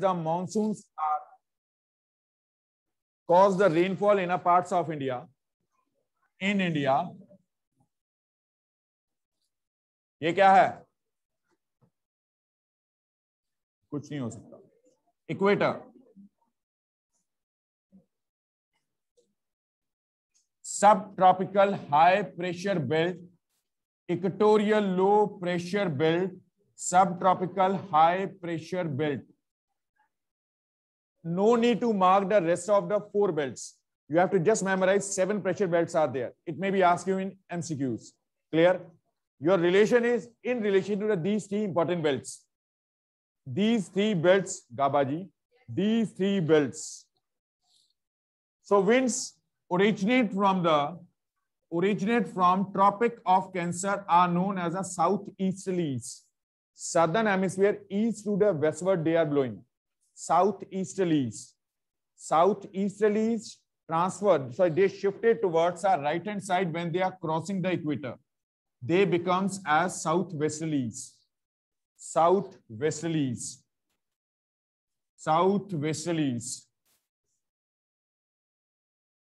the monsoons are cause the rainfall in a parts of India? In India. ये क्या है कुछ नहीं हो सकता equator subtropical high pressure belt equatorial low pressure belt subtropical high pressure belt no need to mark the rest of the four belts. You have to just memorize seven pressure belts are there. It may be asked you in mcqs clear? Your relation is in relation to the, these three important belts. These three belts gabaji these three belts. So winds originate from the originate from tropic of cancer are known as a southeasterlies. Southern hemisphere east to the westward they are blowing southeasterlies southeasterlies transferred. So they shifted towards our right hand side when they are crossing the equator. They becomes as southwesterlies southwesterlies southwesterlies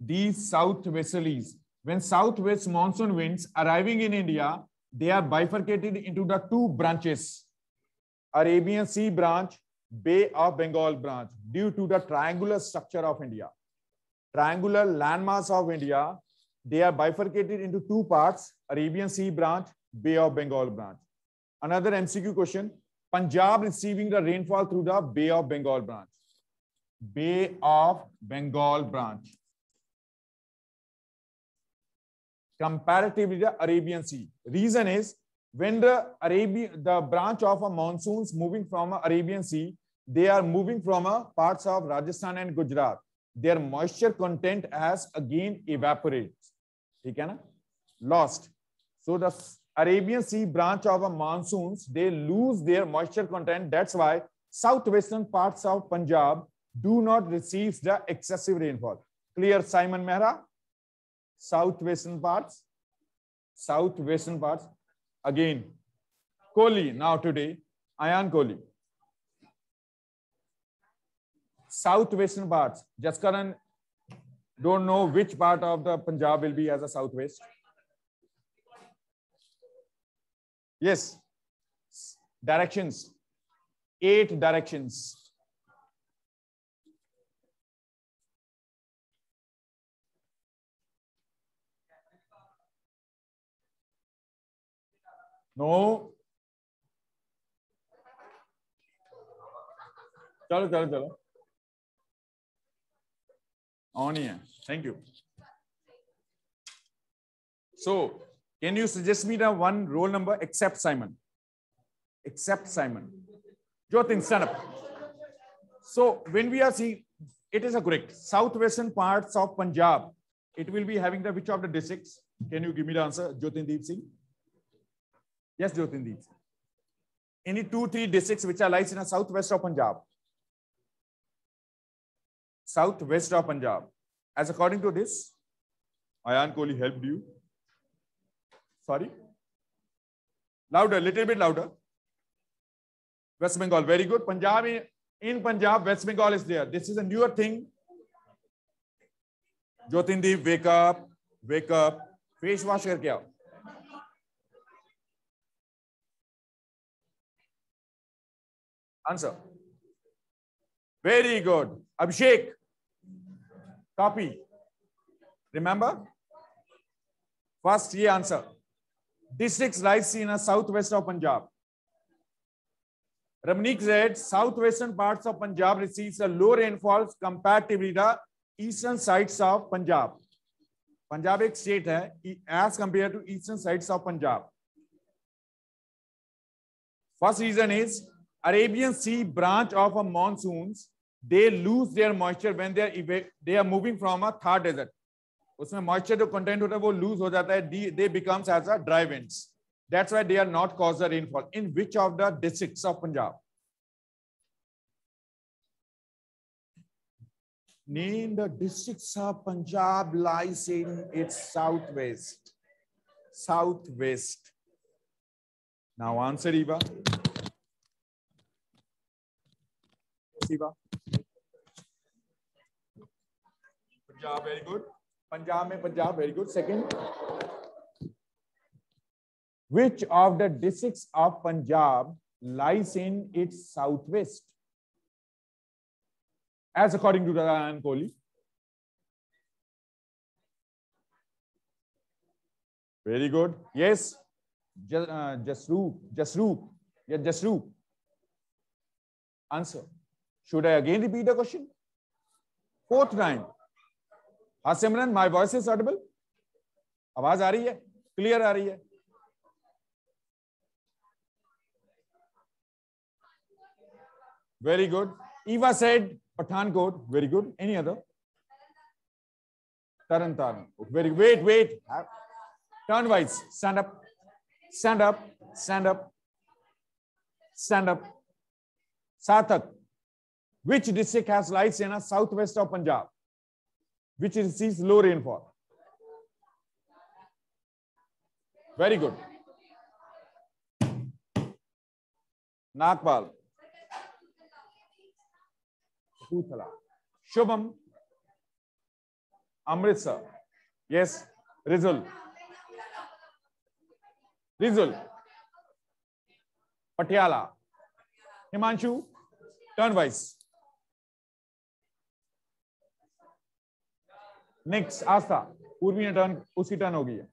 these southwesterlies when southwest monsoon winds arriving in india they are bifurcated into the two branches. Arabian sea branch bay of bengal branch due to the triangular structure of india. Triangular landmass of india they are bifurcated into two parts arabian sea branch bay of bengal branch. Another mcq question punjab receiving the rainfall through the bay of bengal branch. Bay of bengal branch. Comparatively the Arabian Sea. Reason is when the Arabian, the branch of a monsoons moving from Arabian Sea, they are moving from a parts of Rajasthan and Gujarat. Their moisture content has again evaporated. ठीक है ना? Lost. So the Arabian Sea branch of a monsoons, they lose their moisture content. That's why southwestern parts of Punjab do not receive the excessive rainfall. Clear, Simon Mehra? southwestern parts, southwestern parts. Again, Kohli now today, Ayan Kohli. Southwestern parts. Jaskaran don't know which part of the Punjab will be as a southwest. Yes. Directions. Eight directions. No चलो चलो चलो Onion. Thank you. So can you suggest me the one roll number except Simon? Except Simon. Jyotin, stand up. So when we are seeing, it is a correct. Southwestern parts of Punjab, it will be having the which of the districts? Can you give me the answer, Jotindeep Singh? Yes, Jotindeep. Any two, three districts which are lies in the southwest of Punjab? Southwest of Punjab. As according to this, Ayan Kohli helped you. Sorry. Louder, little bit louder. West Bengal, very good. Punjab, in Punjab, West Bengal is there. This is a newer thing. Jyotindeep, wake up, wake up. Face wash करके आओ Answer. Very good. Abhishek. Copy. Remember? First, ye answer. Districts lies in a southwest of Punjab. Ramnik said southwestern parts of Punjab receives a low rainfalls comparatively the eastern sides of Punjab. Punjab एक state है as compared to eastern sides of Punjab. First reason is Arabian Sea branch of a monsoons, they lose their moisture when they are they are moving from a Thar desert. उसमें moisture जो content होता है वो lose हो जाता है they becomes as a dry winds. That's why they are not cause the rainfall. In which of the districts of Punjab? Name the districts of Punjab lies in its southwest. Southwest. Now answer, Eva. Siva. Punjab very good Punjab में Punjab very good second which of the district of Punjab lies in its south west edge according to Dayan Kohli very good yes Jasroop Jasroop या Jasroop answer should I again repeat the question fourth nine हाँ Simran my voice is audible आवाज़ आ रही है? Clear आ रही है? Very good Eva said Pathankot very good any other Tarn Taran very wait wait turn wise stand up stand up stand up stand up Sarthak which district has lies in a southwest of punjab? Which receives low rainfall. Very good. Nagpal. Kapurthala. Shubham. Amritsar. Yes. Rizul. Rizul. Patiala. Himanshu. Turn wise. Next Aastha Purvi ने turn उसकी turn हो गई है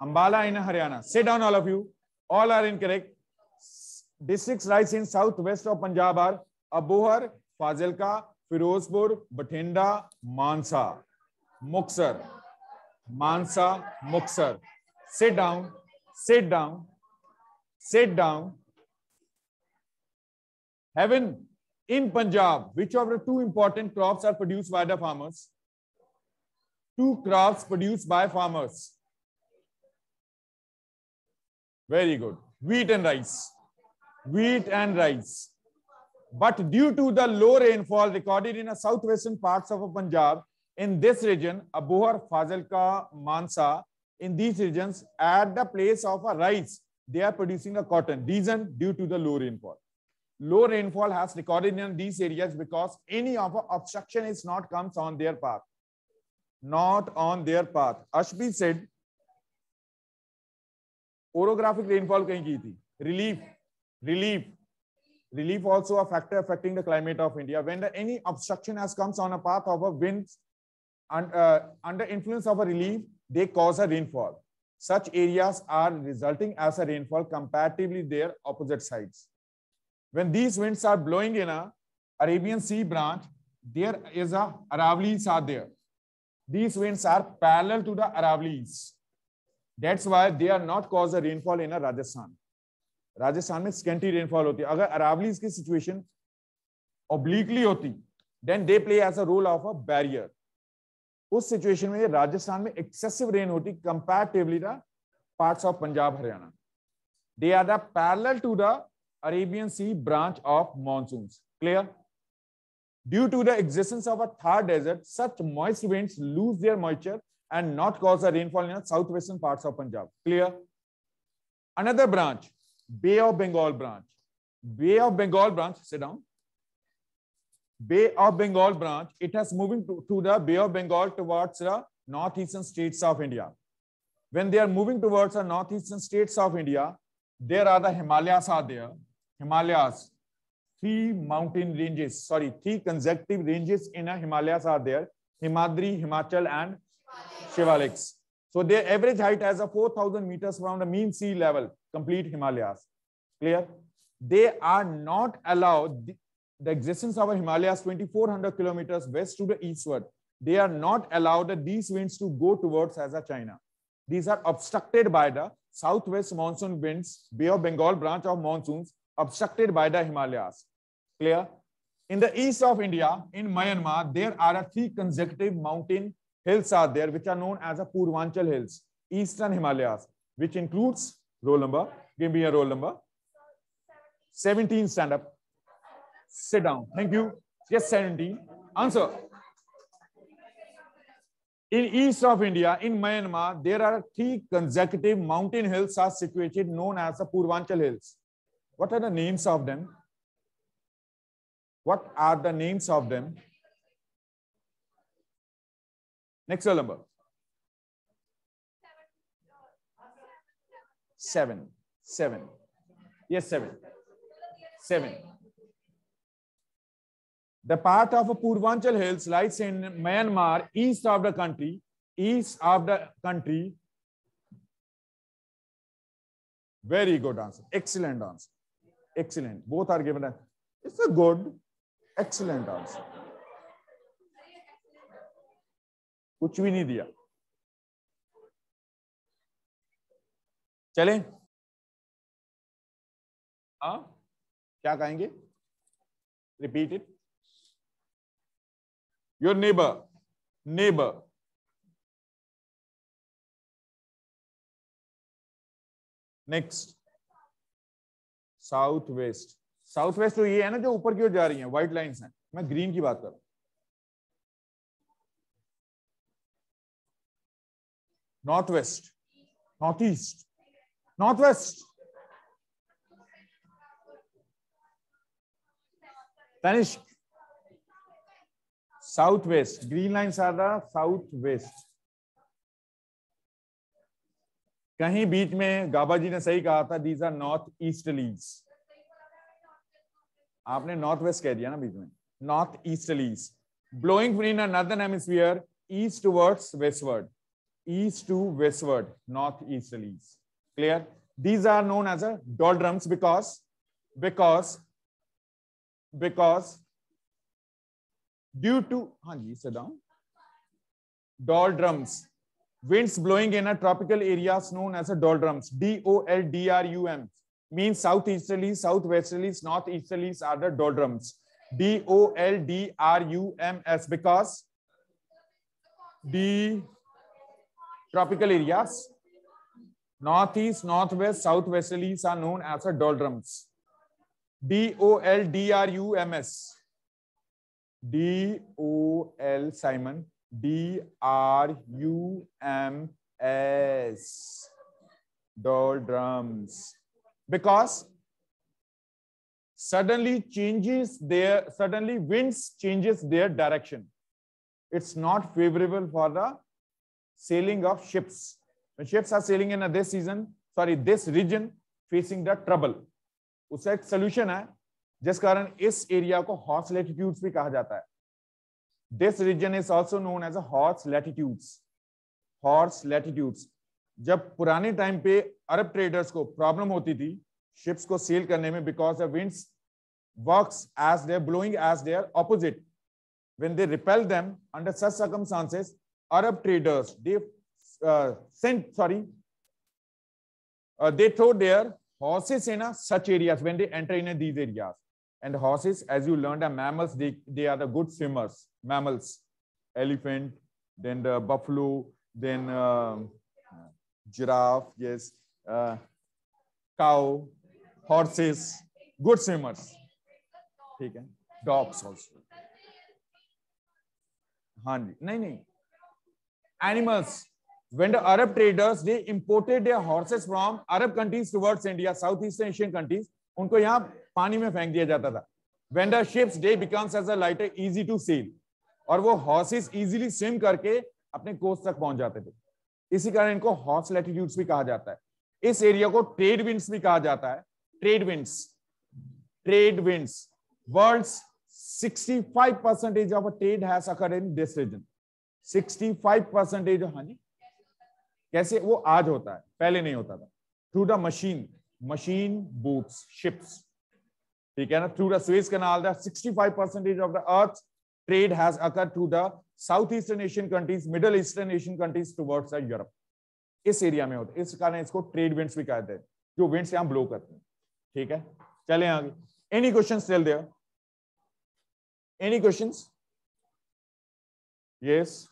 Ambala in Haryana. Sit down all of you all are incorrect district rights in south west of Punjab are Abohar Fazilka Firozpur Bathinda Mansa Muktsar Mansa Muktsar sit down sit down sit down heaven in Punjab, which of the two important crops are produced by the farmers? Two crops produced by farmers. Very good. Wheat and rice. Wheat and rice. But due to the low rainfall recorded in the southwestern parts of Punjab, in this region, Abohar, Fazilka, Mansa, in these regions, at the place of a rice, they are producing a cotton. Reason due to the low rainfall low rainfall has recorded in these areas because any of obstruction is not comes on their path. Not on their path. Ashby said, orographic rainfall kahin ki. Relief, relief, relief also a factor affecting the climate of India. When the, any obstruction has comes on a path of a wind and uh, under influence of a relief, they cause a rainfall. Such areas are resulting as a rainfall comparatively their opposite sides. When these winds are blowing in a Arabian Sea branch, there is a Aravallis are there. These winds are parallel to the Aravallis. That's why they are not cause a rainfall in a Rajasthan. Rajasthan में scanty rainfall होती है अगर अरावलीज की situation obliquely होती then they play as a role of a barrier उस situation में राजस्थान में excessive rain होती comparatively the parts of Punjab Haryana they are the parallel to the Arabian Sea branch of monsoons. Clear? Due to the existence of a Thar desert, such moist winds lose their moisture and not cause a rainfall in the southwestern parts of Punjab. Clear? Another branch, Bay of Bengal branch. Bay of Bengal branch, sit down. Bay of Bengal branch, it has moving to, to the Bay of Bengal towards the northeastern states of India. When they are moving towards the northeastern states of India, there are the Himalayas are there. Himalayas, three mountain ranges, sorry, three consecutive ranges in a Himalayas are there. Himadri, Himachal and Shivaliks. So their average height has a 4,000 meters from the mean sea level, complete Himalayas. Clear? They are not allowed, the, the existence of a Himalayas 2,400 kilometers west to the eastward. They are not allowed these winds to go towards as a China. These are obstructed by the southwest monsoon winds, Bay of Bengal branch of monsoons obstructed by the Himalayas. Clear? In the east of India, in Myanmar, there are three consecutive mountain hills are there, which are known as the Purvanchal Hills, Eastern Himalayas, which includes roll number. Give me a roll number. 17, stand up. Sit down. Thank you. Yes, 17. Answer. In east of India, in Myanmar, there are three consecutive mountain hills are situated known as the Purvanchal Hills. What are the names of them? What are the names of them? Next number. Seven. Seven. Yes, seven. Seven. The part of Purvanchal Hills lies in Myanmar, east of the country, east of the country. Very good answer. Excellent answer. Excellent. Both are given. It's a good, excellent answer. कुछ भी नहीं दिया चलें हाँ क्या कहेंगे repeat it your neighbour neighbour next south west south west तो ये है ना जो ऊपर की ओर जा रही है व्हाइट लाइंस हैं मैं ग्रीन की बात कर रहा हूँ north west north east north west Tanishq. Southwest. Green lines are the southwest. कहीं बीच में गाबा जी ने सही कहा था दीज आर नॉर्थ ईस्टलीज आपने नॉर्थ वेस्ट कह दिया ना बीच में। North easterlies blowing in northern hemisphere east towards westward east to westward north easterlies clear these these are known as a doldrums because because because due to Hanji, sit down. Doldrums. Winds blowing in a tropical areas known as a doldrums d o l d r u m means southeasterlies southwesterlies northeasterlies are the doldrums. D o l d r u m s because the tropical areas northeast northwest southwesterlies are known as a doldrums. D o l d r u m s. D o l simon d r u m s doldrums because suddenly changes their suddenly winds changes their direction it's not favorable for the sailing of ships when ships are sailing in a this season sorry this region facing the trouble उसका एक solution है जिस कारण इस area को horse latitudes भी कहा जाता है this reason is also known as horse latitudes horse latitudes जब पुराने टाइम पे अरब ट्रेडर्स को प्रॉब्लम होती थी शिप्स को सेल करने में because the winds works as there blowing as there opposite when they repel them under such circumstances arab traders they uh, sent sorry uh, they throw their horses in a, such areas when they enter in a, these areas and horses as you learned are mammals they, they are the good swimmers mammals elephant then the buffalo then uh, giraffe yes uh, cow horses good swimmers ठीक है dogs also हाँ जी नहीं नहीं animals when the arab traders they imported their horses from arab countries towards india southeast asian countries उनको यहाँ पानी में फेंक दिया जाता था। The ships, they becomes as a lighter, easy to sail. और वो हॉर्सेस इजीली स्विम करके अपने कोस्ट तक पहुँच जाते थे। इसी कारण इनको हॉर्स लैटिट्यूड्स भी कहा जाता है। इस एरिया को ट्रेड विंड्स भी कहा जाता है। Trade winds trade winds worlds 65 percentage of a trade has occurred in this region 65 percentage हाँ जी। कैसे? वो आज होता है, पहले नहीं होता था। Through the machine machine boats ships ठीक है ना? Through the Suez Canal sixty of the earth trade has occur to the south eastern Asian countries middle eastern Asian countries towards Europe इस एरिया में होते इस कारण इसको ट्रेड विंड्स भी कहते हैं, जो विंड्स यहाँ ब्लो करते हैं। ठीक है? चले आगे। एनी क्वेश्चन चल दिया एनी क्वेश्चन यस.